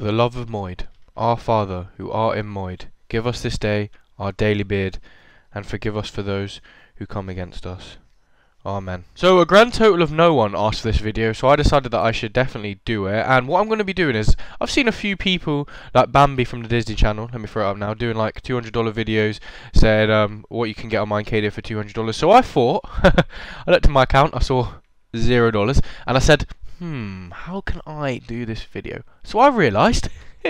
For the love of Moid, our Father who art in Moid, give us this day our daily beard, and forgive us for those who come against us. Amen. So a grand total of no one asked for this video, so I decided that I should definitely do it. And what I'm going to be doing is, I've seen a few people, like Bambi from the Disney Channel, let me throw it up now, doing like $200 videos, saying um, what you can get on Minecadia for $200. So I thought, I looked at my account, I saw $0, and I said, hmm, how can I do this video? So I realised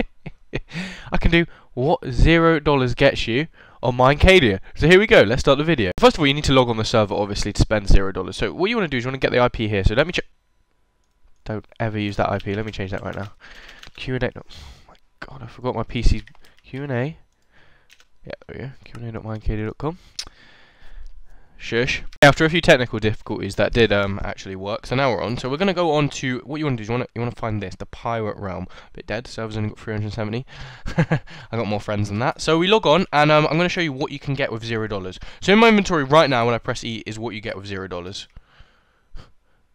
I can do what zero dollars gets you on Minecadia. So here we go, let's start the video. First of all, you need to log on the server, obviously, to spend zero dollars. So what you want to do is you want to get the IP here. So let me check. Don't ever use that IP. Let me change that right now. Q&A. Oh my god, I forgot my PC. Q&A. Yeah, there we go. Q&A.minecadia.com. Shush. After a few technical difficulties, that did um actually work. So now we're on. So we're gonna go on to what you want to do. Is you want to you want to find this, the Pirate Realm. Bit dead. Server's only got 370. I got more friends than that. So we log on, and um, I'm gonna show you what you can get with zero dollars. So in my inventory right now, when I press E, is what you get with zero dollars.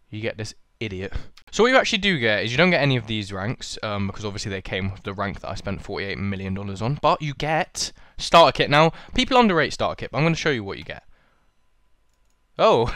You get this idiot. So what you actually do get is you don't get any of these ranks, um, because obviously they came with the rank that I spent $48 million on, but you get starter kit. Now, people underrate starter kit, but I'm going to show you what you get. Oh,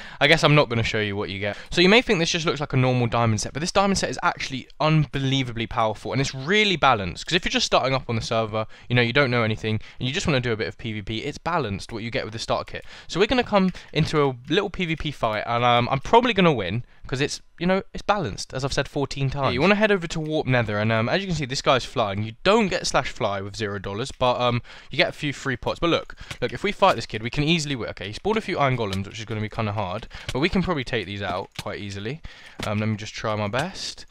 I guess I'm not going to show you what you get. So you may think this just looks like a normal diamond set, but this diamond set is actually unbelievably powerful, and it's really balanced. Because if you're just starting up on the server, you know, you don't know anything, and you just want to do a bit of PvP, it's balanced what you get with the starter kit. So we're going to come into a little PvP fight, and um, I'm probably going to win, because it's, you know, it's balanced, as I've said 14 times. Yeah, you want to head over to Warp Nether, and um, as you can see, this guy's flying. You don't get slash fly with zero dollars, but um, you get a few free pots. But look, look, if we fight this kid, we can easily win. Okay, he spawned a few iron golems, which is going to be kind of hard, but we can probably take these out quite easily. Um, let me just try my best.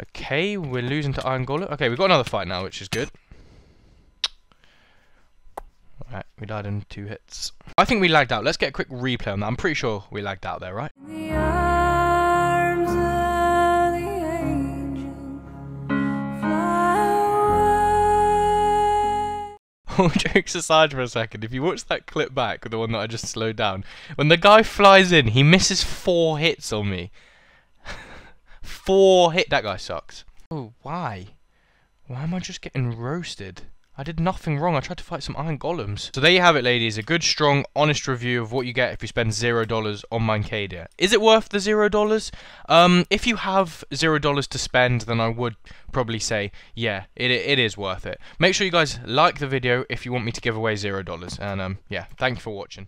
Okay, we're losing to iron golem. Okay, we've got another fight now, which is good. Alright, we died in two hits. I think we lagged out. Let's get a quick replay on that. I'm pretty sure we lagged out there, right? All jokes aside for a second, if you watch that clip back, the one that I just slowed down, when the guy flies in, he misses four hits on me. four hit. That guy sucks. Oh, why? Why am I just getting roasted? I did nothing wrong. I tried to fight some iron golems. So there you have it, ladies. A good, strong, honest review of what you get if you spend zero dollars on Minecadia. Is it worth the zero dollars? Um, if you have zero dollars to spend, then I would probably say, yeah, it it is worth it. Make sure you guys like the video if you want me to give away zero dollars. And um, yeah, thank you for watching.